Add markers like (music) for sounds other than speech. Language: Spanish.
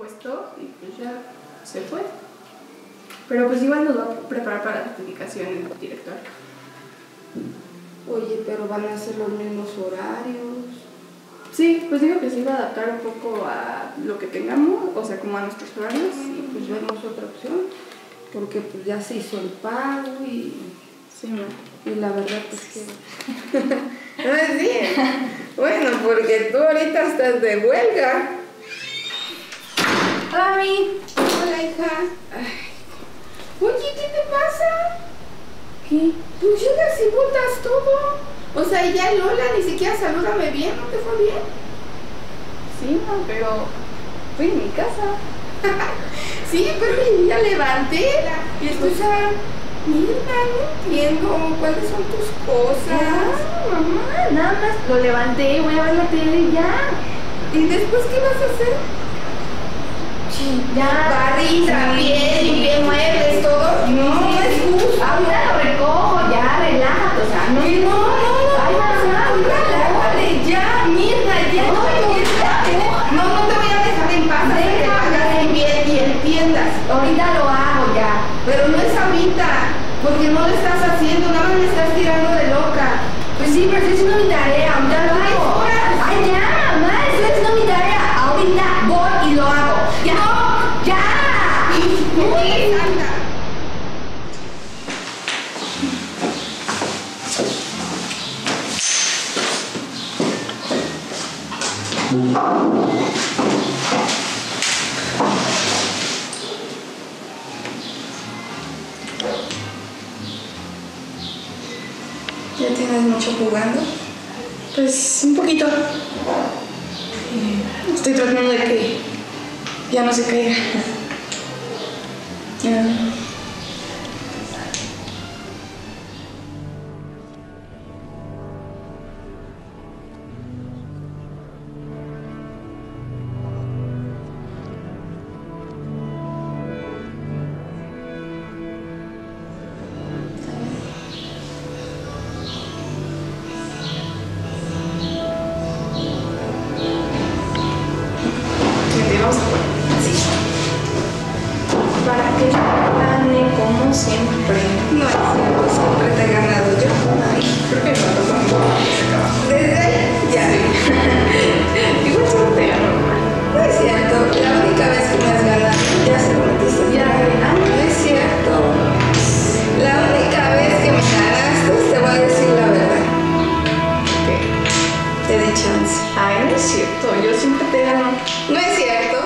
puesto y pues ya se fue. Pero pues igual nos va a preparar para la certificación el director. Oye, pero van a ser los mismos horarios. Sí, pues digo que se iba a adaptar un poco a lo que tengamos, o sea, como a nuestros horarios. Y pues vemos otra opción, porque pues ya se hizo el pago y, Sí, y la verdad (laughs) pues que... no es bien. Bueno, porque tú ahorita estás de huelga. Hola, mi. Hola, hija. Ay. Oye, ¿qué te pasa? ¿Qué? Pues llegas y botas todo. O sea, ya Lola ni siquiera salúdame bien, ¿no te fue bien? Sí, ma, pero fui en mi casa. (laughs) Sí, pero ya levanté y sea, mira, no entiendo cuáles son tus cosas. Ya, mamá, nada más lo levanté, voy a ver la tele y ya. ¿Y después qué vas a hacer? Ya. Barrí, trapié, limpié muebles, todo. No, es justo. Ahorita lo recojo, ya, relájate, o sea, no. No, no, no. Ay, ya, mierda, ya. No, No, no, no, no te voy a dejar en paz que hagas bien y entiendas. Ahorita lo hago, ya. Pero no es ahorita, porque no lo estás haciendo, nada más me estás tirando de loca. Pues sí, pero estoy haciendo mi tarea, ahorita lo hago. horas. Ay, ya, mamá, estoy haciendo mi tarea. Ahorita voy y lo hago. Ya. No. Ya. Uy, anda. ¿Ya tienes mucho jugando? Pues un poquito. Eh, Estoy tratando de que ya no se caiga. (laughs) Ya. Como siempre. No es cierto, siempre te he ganado yo. Ay, creo que no. Desde ahí, ya. (laughs) Igual gano, mamá. No es cierto, la única vez que me has ganado, ya se lo metiste. Ya, Ah, no es cierto. La única vez que me ganaste, te voy a decir la verdad. ¿Qué? Te di chance. Ay, no es cierto. Yo siempre te gano. No es cierto.